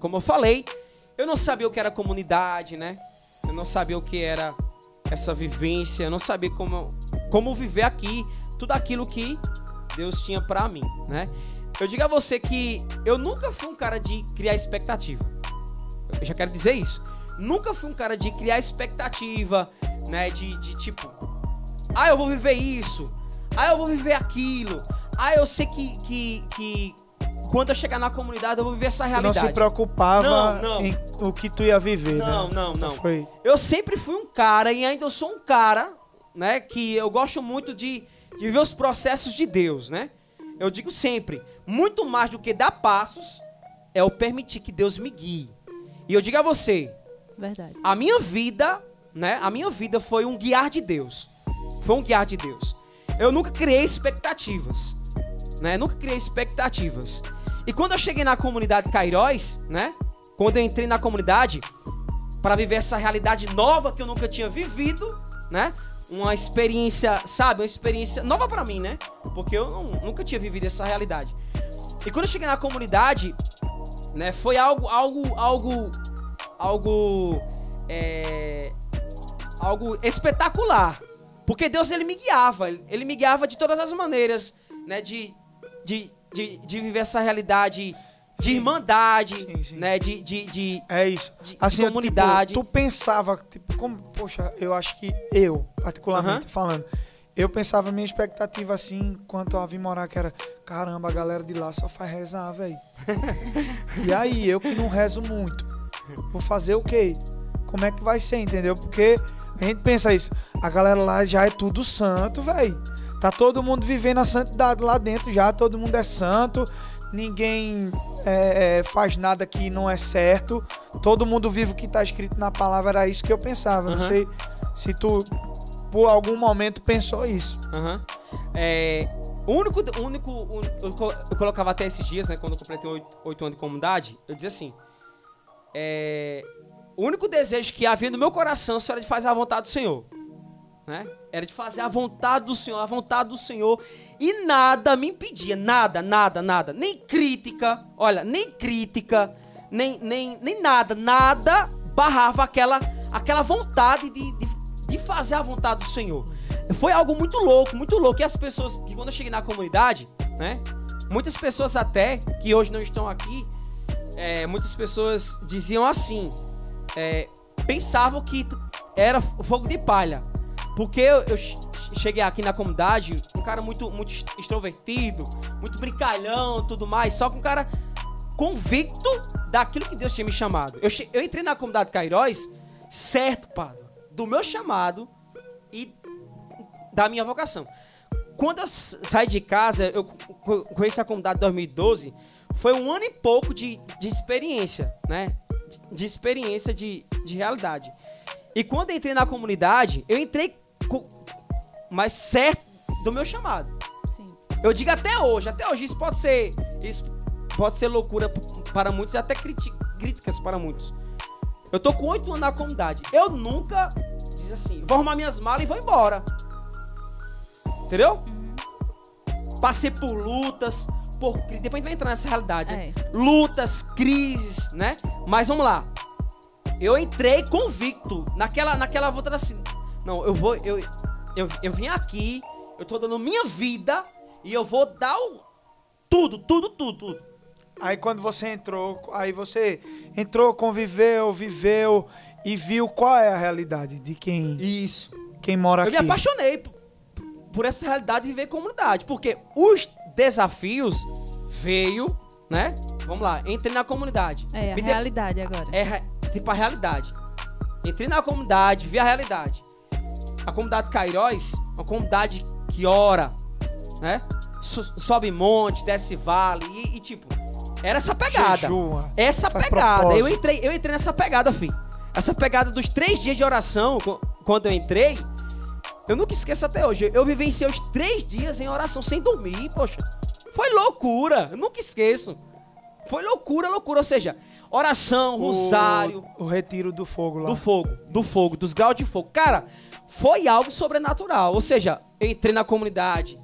Como eu falei, eu não sabia o que era comunidade, né? Eu não sabia o que era essa vivência, eu não sabia como, como viver aqui, tudo aquilo que Deus tinha para mim, né? Eu digo a você que eu nunca fui um cara de criar expectativa. Eu já quero dizer isso. Nunca fui um cara de criar expectativa, né? De, de tipo, ah, eu vou viver isso. Ah, eu vou viver aquilo. Ah, eu sei que, que, que quando eu chegar na comunidade eu vou viver essa realidade. Não se preocupava Não, não. em o que tu ia viver, Não, né? não, não. Foi. Eu sempre fui um cara e ainda eu sou um cara, né, que eu gosto muito de, de viver os processos de Deus, né? Eu digo sempre, muito mais do que dar passos é o permitir que Deus me guie. E eu digo a você, Verdade. a minha vida, né? A minha vida foi um guiar de Deus. Foi um guiar de Deus. Eu nunca criei expectativas, né? Nunca criei expectativas. E quando eu cheguei na comunidade Cairóis, né? Quando eu entrei na comunidade para viver essa realidade nova que eu nunca tinha vivido, né? Uma experiência, sabe? Uma experiência nova para mim, né? Porque eu não- nunca tinha vivido essa realidade. E quando eu cheguei na comunidade, né? Foi algo, algo, algo, algo, é, algo espetacular. Porque Deus ele me guiava, ele me guiava de todas as maneiras, né? De, de, de, de viver essa realidade de Sim. irmandade, Sim, sim. né? De, de, de, É isso. de- de Assim, comunidade. Tipo, tu pensava, tipo, como, poxa, eu acho que eu, particularmente falando, eu pensava minha expectativa assim, quanto a vir morar, que era, caramba, a galera de lá só faz rezar, velho. e aí, eu que não rezo muito, vou fazer o quê? Como é que vai ser, entendeu? Porque a gente pensa isso, a galera lá já é tudo santo, velho. Tá todo mundo vivendo a santidade lá dentro já, todo mundo é santo, ninguém é, é, faz nada que não é certo, todo mundo vive o que tá escrito na palavra, era isso que eu pensava. Não Aham. sei se tu, por algum momento, pensou isso. Aham. É, o único, o único, o- eu, co- eu colocava até esses dias, né, quando eu completei oito, oito anos de comunidade, eu dizia assim, é, o único desejo que havia no meu coração só era de fazer a vontade do Senhor, né? Era de fazer a vontade do Senhor, a vontade do Senhor, e nada me impedia, nada, nada, nada, nem crítica, olha, nem crítica, nem, nem, nem nada, nada barrava aquela, aquela vontade de, de, de fazer a vontade do Senhor. Foi algo muito louco, muito louco. E as pessoas, que quando eu cheguei na comunidade, né? Muitas pessoas até, que hoje não estão aqui, é, muitas pessoas diziam assim, é, pensavam que era fogo de palha. Porque eu, eu che- cheguei aqui na comunidade, um cara muito, muito extrovertido, muito brincalhão tudo mais, só que um cara convicto daquilo que Deus tinha me chamado. Eu, eu entrei na comunidade Cairóis certo, Padre, do meu chamado e da minha vocação. Quando eu saí de casa, eu co- conheci a comunidade em 2012, foi um ano e pouco de, de experiência, né? De, experiência de, de realidade. E quando entrei na comunidade, eu entrei co- mais certo do meu chamado. Sim. Eu digo até hoje, até hoje isso pode ser, isso pode ser loucura para muitos e até críticas para muitos. Eu tô com oito anos na comunidade. Eu nunca diz assim, vou arrumar minhas malas e vou embora. Entendeu? Passei por lutas, por depois a gente vai entrar nessa realidade. né? É. lutas, crises, né? Mas vamos lá. Eu entrei convicto naquela, naquela vontade assim. Não, eu vou, eu, eu, eu vim aqui, eu tô dando minha vida e eu vou dar o, tudo, tudo, tudo, tudo. Aí quando você entrou, aí você entrou, conviveu, viveu e viu qual é a realidade de quem, Isso. quem mora Eu aqui. me apaixonei p- por essa realidade de viver comunidade, porque os desafios veio, né? Vamos lá, entrei na comunidade. É, a Me de- realidade agora. é re- tipo a realidade. Entrei na comunidade, vi a realidade. A comunidade Cairóis, uma comunidade que ora, né? So- sobe monte, desce vale e, e, tipo, era essa pegada. Jejua. Essa pegada. Eu entrei, eu entrei nessa pegada, filho. Essa pegada dos três dias de oração, quando eu entrei, eu nunca esqueço até hoje. Eu vivenciei os três dias em oração sem dormir, poxa. Foi loucura, eu nunca esqueço. Foi loucura, loucura. Ou seja, oração, rosário, O, retiro do fogo lá. do fogo, do fogo, dos graus de fogo. Cara, foi algo sobrenatural. Ou seja, eu entrei na comunidade.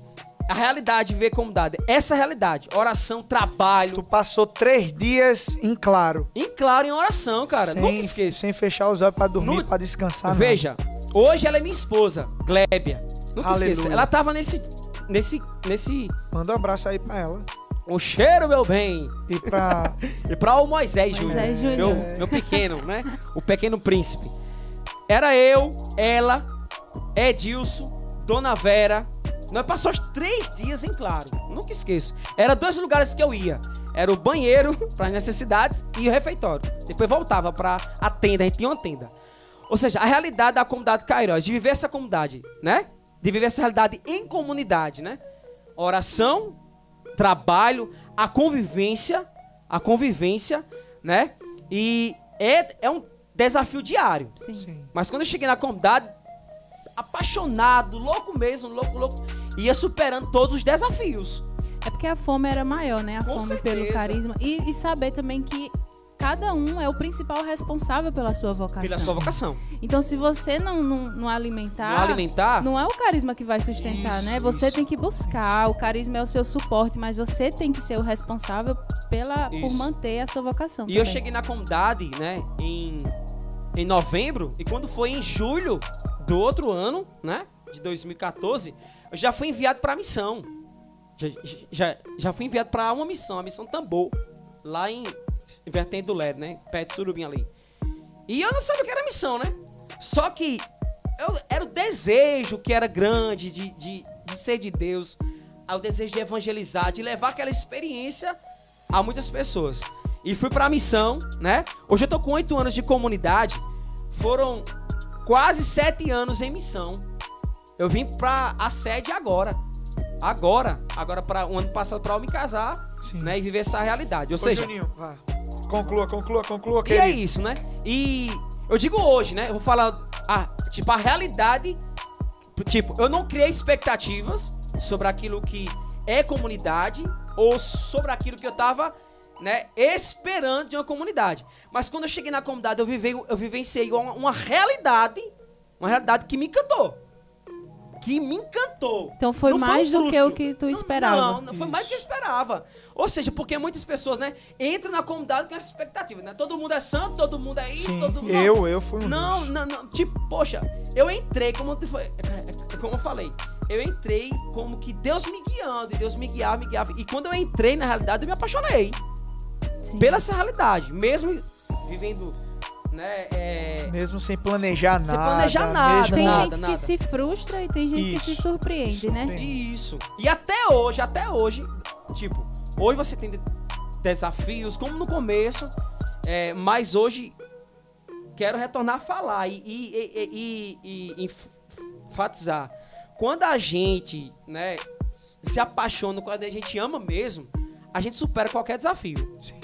A realidade veio como dada. Essa é realidade. Oração, trabalho. Tu passou três dias em claro. E claro, em oração, cara. sem, Nunca esqueça. Sem fechar os olhos pra dormir, Nu- pra descansar. não. Veja, hoje ela é minha esposa, Glébia. Nunca Aleluia. esqueça. Ela tava nesse. Nesse. Nesse. Manda um abraço aí pra ela. O cheiro, meu bem. E pra. E pra o Moisés, Moisés Júnior. Meu, meu pequeno, né? O pequeno príncipe. Era eu, ela, Edilson, Dona Vera. Nós passamos três dias em claro. Nunca esqueço. Era dois lugares que eu ia. Era o banheiro, para necessidades, e o refeitório. Depois voltava para a tenda, a gente tinha uma tenda. Ou seja, a realidade da comunidade Cairós, de viver essa comunidade, né? De viver essa realidade em comunidade, né? Oração, trabalho, a convivência, a convivência, né? E é, é um desafio diário. Sim. Sim. Mas quando eu cheguei na comunidade, apaixonado, louco mesmo, louco, louco, ia superando todos os desafios. É porque a fome era maior, né? A Com fome pelo certeza. carisma. E, e saber também que cada um é o principal responsável pela sua vocação. Pela sua vocação. Então, se você não, não, não alimentar. Não alimentar, Não é o carisma que vai sustentar, Isso, né? Você isso. tem que buscar. O carisma é o seu suporte, mas você tem que ser o responsável pela, por manter a sua vocação. E eu também. cheguei na comunidade, né, em, em novembro, e quando foi em julho do outro ano, né, de 2014, eu já fui enviado para a missão. Já, já, já fui enviado para uma missão, a missão Tambor, lá em Vertente do Lero, né, perto de Surubim ali. E eu não sabia o que era missão, né? Só que eu, era o desejo que era grande de, de, de ser de Deus, o desejo de evangelizar, de levar aquela experiência a muitas pessoas. E fui pra missão, né? Hoje eu tô com oito anos de comunidade. Foram quase sete anos em missão. Eu vim pra a sede agora. Agora. Agora, para o ano passado, pra eu me casar, Sim. né? E viver essa realidade. Ou Ô, seja, Juninho, vá. Conclua, conclua, conclua, e é querido. isso, né? E eu digo hoje, né? Eu vou falar, ah, tipo, a realidade. Tipo, eu não criei expectativas sobre aquilo que é comunidade ou sobre aquilo que eu tava, né, esperando de uma comunidade. Mas quando eu cheguei na comunidade, eu, vivei, eu vivenciei uma, uma realidade, uma realidade que me encantou. Que me encantou. Então foi Não foi mais um do que o que tu esperava. Não, não foi mais do que eu esperava. Ou seja, porque muitas pessoas, né, entram na comunidade com essa expectativa, né? Todo mundo é santo, todo mundo é isso, Sim, todo sim. mundo. Eu, eu fui um Não, não, não. Tipo, poxa, eu entrei como tu foi, como eu falei. Eu entrei como que Deus me guiando, e Deus me guiava, me guiava. E quando eu entrei na realidade, eu me apaixonei Sim. pela essa realidade, mesmo vivendo, né, é, Mesmo sem planejar Sem nada. planejar nada, mesmo- Tem nada, gente nada. que se frustra e tem gente que se Isso. surpreende, né? Surpreende. Isso. E até hoje, até hoje, tipo, hoje você tem de- desafios, como no começo, é, mas hoje quero retornar a falar e, e- e- e- e- e enf- enfatizar. Quando a gente, né, se apaixona, quando a gente ama mesmo, a gente supera qualquer desafio. Sim.